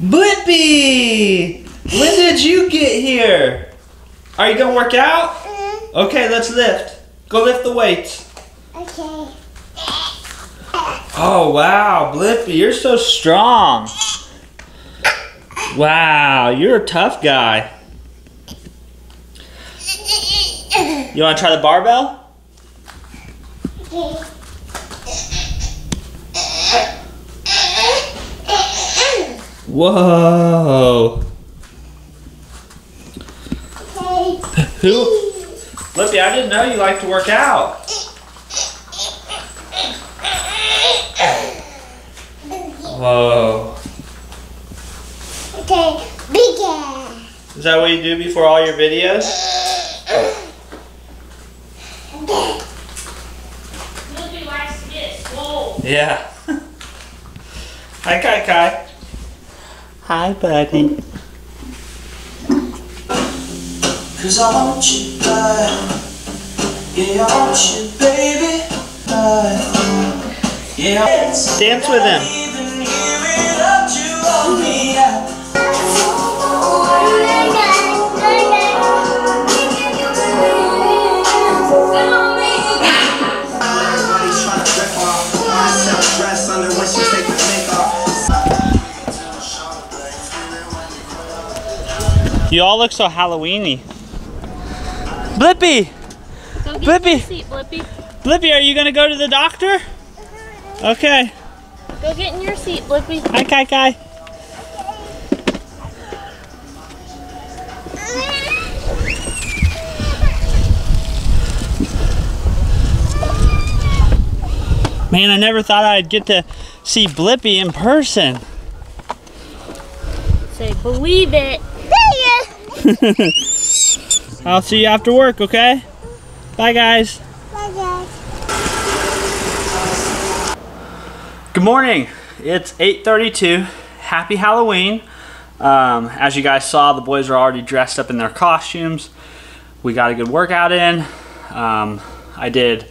Blippi! When did you get here? Are you gonna work out? Mm-hmm. Okay, let's lift. Go lift the weights. Okay. Oh wow, Blippi, you're so strong. Wow, you're a tough guy. You wanna try the barbell? Okay. Whoa. Okay. Who? Blippi, I didn't know you like to work out. Whoa. Okay. Bigger. Is that what you do before all your videos? Blippi likes to get swole. Yeah. Hi, Kai Kai. Hi, buddy. Cause I want you back. Yeah, I want you, baby. Back. Yeah, Dance with him. All look so Halloweeny. Blippi! Blippi. seat, Blippi. Blippi, are you gonna go to the doctor? Okay. Go get in your seat, Blippi. Hi, Kai Kai. Man, I never thought I'd get to see Blippi in person. Say, believe it. I'll see you after work, okay? Bye, guys. Bye, guys. Good morning. It's 8:32. Happy Halloween. Um, as you guys saw, the boys are already dressed up in their costumes. We got a good workout in. Um, I did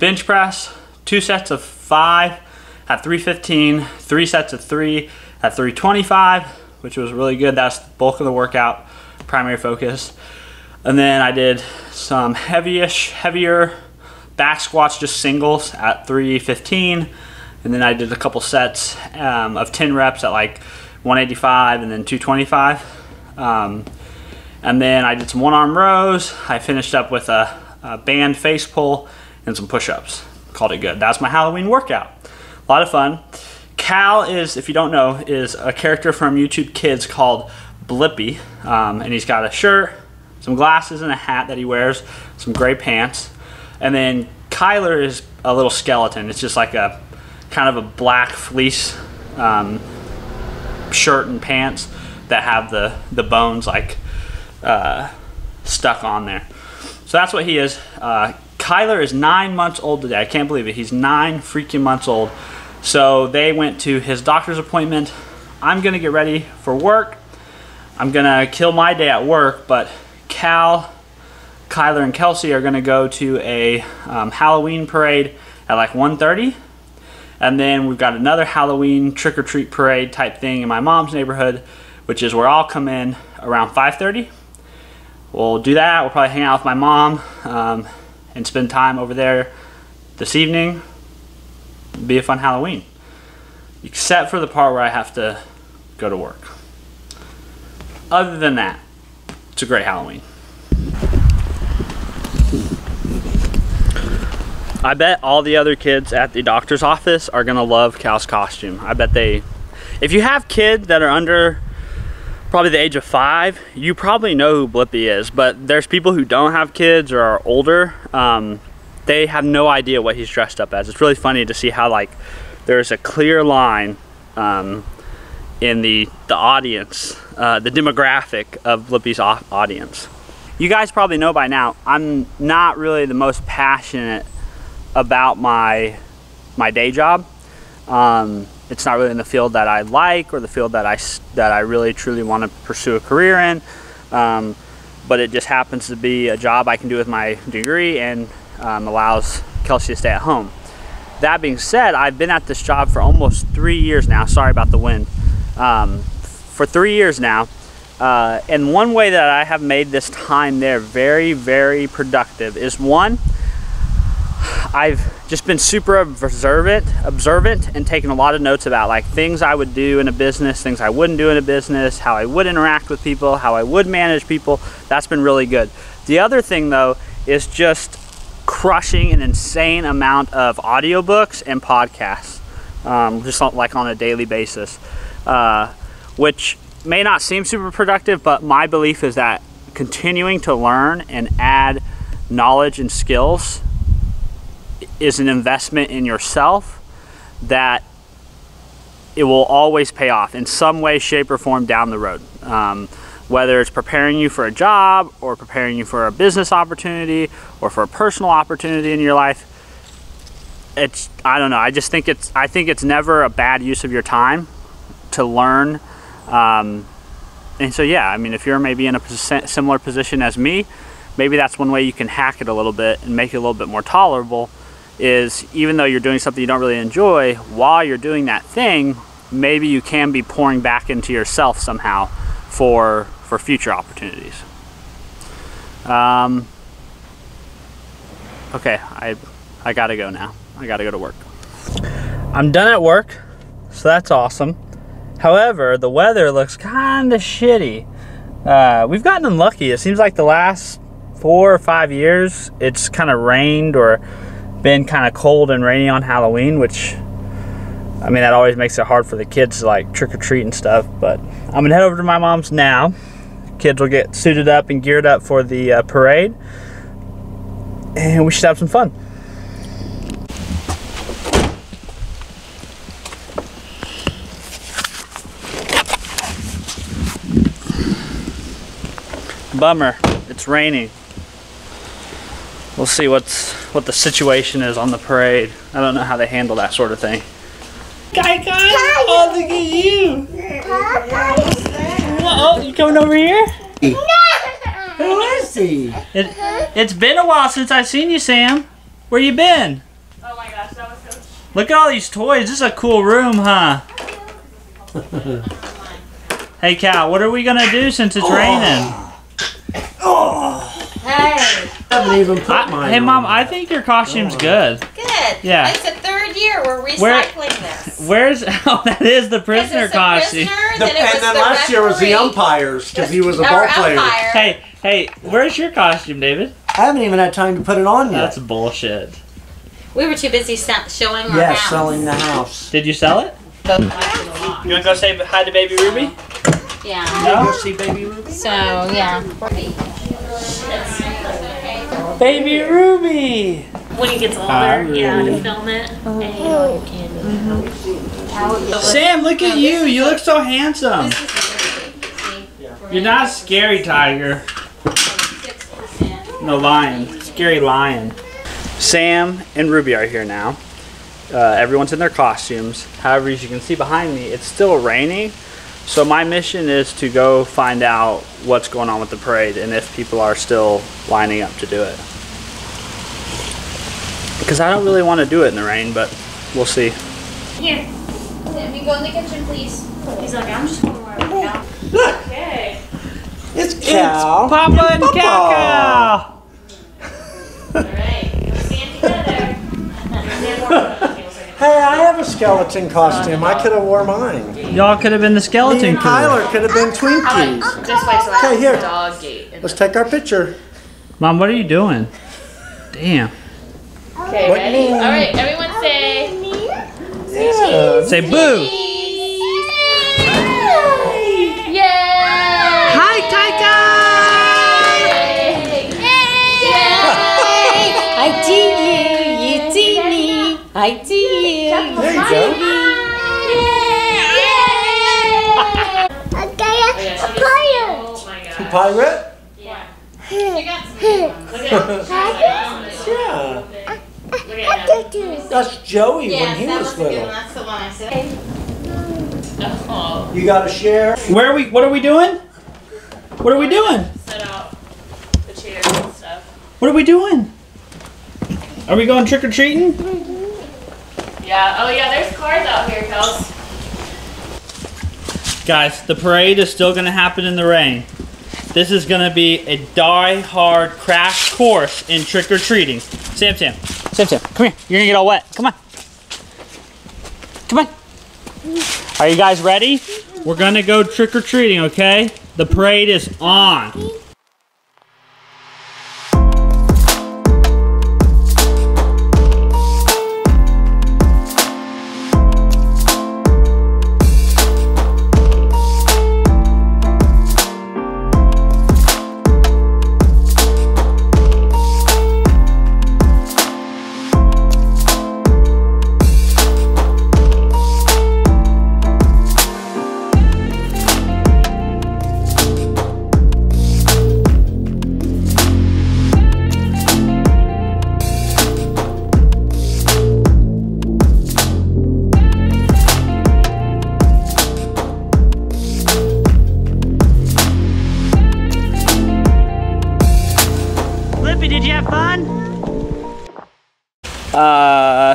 bench press, two sets of five at 315, three sets of three at 325, which was really good. That's the bulk of the workout, primary focus. And then I did some heavyish, heavier back squats, just singles at 315. And then I did a couple sets um, of 10 reps at like 185 and then 225. Um, and then I did some one arm rows. I finished up with a, a band face pull and some push ups. Called it good. That's my Halloween workout. A lot of fun. Cal is, if you don't know, is a character from YouTube Kids called Blippi. Um, and he's got a shirt, some glasses, and a hat that he wears, some gray pants. And then Kyler is a little skeleton. It's just like a kind of a black fleece um, shirt and pants that have the, the bones like uh, stuck on there. So that's what he is. Uh, Kyler is nine months old today. I can't believe it. He's nine freaking months old. So they went to his doctor's appointment. I'm gonna get ready for work. I'm gonna kill my day at work, but Cal, Kyler, and Kelsey are gonna go to a um, Halloween parade at like 1:30, and then we've got another Halloween trick or treat parade type thing in my mom's neighborhood, which is where I'll come in around 5:30. We'll do that. We'll probably hang out with my mom um, and spend time over there this evening. Be a fun Halloween, except for the part where I have to go to work. Other than that, it's a great Halloween. I bet all the other kids at the doctor's office are gonna love Cal's costume. I bet they, if you have kids that are under probably the age of five, you probably know who Blippi is. But there's people who don't have kids or are older. Um, they have no idea what he's dressed up as. It's really funny to see how like there's a clear line um, in the the audience, uh, the demographic of Blippi's au- audience. You guys probably know by now. I'm not really the most passionate about my my day job. Um, it's not really in the field that I like or the field that I that I really truly want to pursue a career in. Um, but it just happens to be a job I can do with my degree and um, allows Kelsey to stay at home. That being said, I've been at this job for almost three years now. Sorry about the wind. um, for three years now. Uh, and one way that I have made this time there very, very productive is one, I've just been super observant, observant, and taken a lot of notes about like things I would do in a business, things I wouldn't do in a business, how I would interact with people, how I would manage people. That's been really good. The other thing though is just crushing an insane amount of audiobooks and podcasts, um, just on- like on a daily basis, uh, which may not seem super productive, but my belief is that continuing to learn and add knowledge and skills is an investment in yourself that it will always pay off in some way, shape, or form down the road. Um, whether it's preparing you for a job or preparing you for a business opportunity or for a personal opportunity in your life, it's I don't know. I just think it's I think it's never a bad use of your time to learn. Um, and so yeah, I mean, if you're maybe in a similar position as me, maybe that's one way you can hack it a little bit and make it a little bit more tolerable is even though you're doing something you don't really enjoy, while you're doing that thing, maybe you can be pouring back into yourself somehow for for future opportunities. Um, okay, I I gotta go now. I gotta go to work. I'm done at work, so that's awesome. However, the weather looks kind of shitty. Uh, we've gotten unlucky. It seems like the last four or five years, it's kind of rained or been kind of cold and rainy on Halloween, which I mean that always makes it hard for the kids to like trick or treat and stuff. But I'm gonna head over to my mom's now. Kids will get suited up and geared up for the uh, parade, and we should have some fun. Bummer, it's raining. We'll see what's what the situation is on the parade. I don't know how they handle that sort of thing. Kai Kai! Oh, look at you! Oh, you coming over here? No! Who is he? It, it's been a while since I've seen you, Sam. Where you been? Oh my gosh, that was so. Look at all these toys. This is a cool room, huh? hey, Cal, what are we gonna do since it's oh. raining? Oh. Hey, I haven't even put I- mine hey, Mom, on. I think your costume's oh. good. good. Yeah. It's the third year we're Where- recycling this. Where's oh that is the prisoner it's costume. prisoner, The- then it and then the last year was the umpires because he was a or ball player. umpire. Hey, hey, where's your costume, David? I haven't even had time to put it on yet. That's bullshit. We were too busy sa- showing our yes, house. selling the house. Did you sell it? Both You wanna go say hi to baby Ruby? Yeah. Did you see Baby Ruby? So yeah. Baby Ruby! When he gets older, Hi, yeah, to film it. Sam, look at you. You look so handsome. You're not scary, Tiger. No, lion. Scary lion. Sam and Ruby are here now. Uh, everyone's in their costumes. However, as you can see behind me, it's still raining. So my mission is to go find out what's going on with the parade and if people are still lining up to do it. Because I don't really want to do it in the rain, but we'll see. Here. Let me go in the kitchen, please. He's like, I'm just going to work out. Okay. It's Cal. Papa and Cow Alright. We'll stand together. Stand more on the table so I can- Hey, I have a skeleton costume. I could have wore mine. Y'all could have been the skeleton and crew. Kyler could have been Twinkies. Just wait till Okay, here. dog gate. Let's take our picture. Mom, what are you doing? Damn. Okay, What ready? name? Alright, everyone oh, say. Yeah. Say boo. Yay! Yay! Hi, Taika. I do you, you do me. I do you. There you go. Okay, oh, a player. Oh my god. Pirate? Yeah. Look Look at Yeah. Look at him. That's Joey Yes, when he that was was a good one. little. That's the one I said. Oh, You got to share. Where are we? What are we doing? What are we doing? set out the chairs and stuff. What are we doing? Are we going trick or treating? Yeah. Oh yeah, there's cars out here, Kels. Guys, the parade is still gonna happen in the rain. This is gonna be a die-hard crash course in trick-or-treating. Sam Sam, Sam Sam, come here. You're gonna get all wet. Come on. Come on. Are you guys ready? We're gonna go trick-or-treating, okay? The parade is on.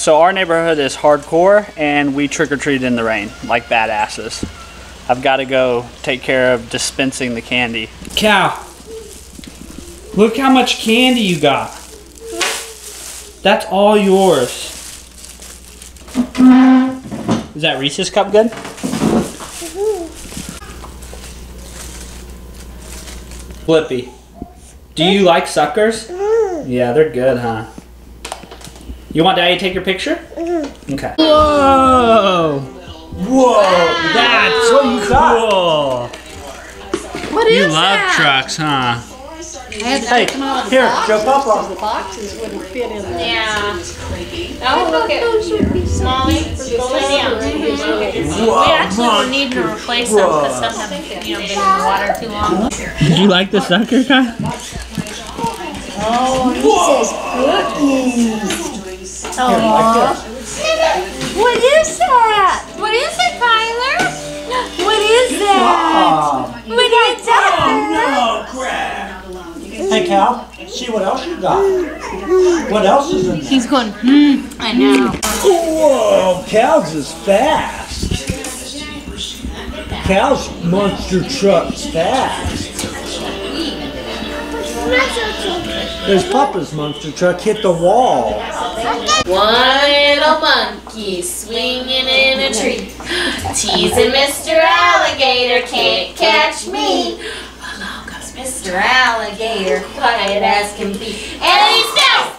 So our neighborhood is hardcore and we trick or treat in the rain like badasses. I've got to go take care of dispensing the candy. Cow, look how much candy you got. That's all yours. Is that Reese's cup good? Blippi, do you like suckers? Mm-hmm. Yeah, they're good, huh? You want Daddy to take your picture? Mm-hmm. Okay. Whoa! Whoa! That's cool. What is You love that? trucks, huh? Hey, here, Joe Papa. The boxes wouldn't fit in there. Yeah. Oh, look at Smalley. Mhm. We actually were needing to replace them because some have, you know, been in the water too long. Did you like the sucker, oh, Kai? What is that? What is it, Tyler? What is that? What is that? Hey, Cal, see what else you got. What else is in there? He's going, hmm, I know. Whoa, Cal's is fast. Cal's monster truck's fast. There's Papa's monster truck hit the wall. One little monkey swinging in a tree, teasing Mr. Alligator, can't catch me. Along comes Mr. Alligator, quiet as can be, and he snaps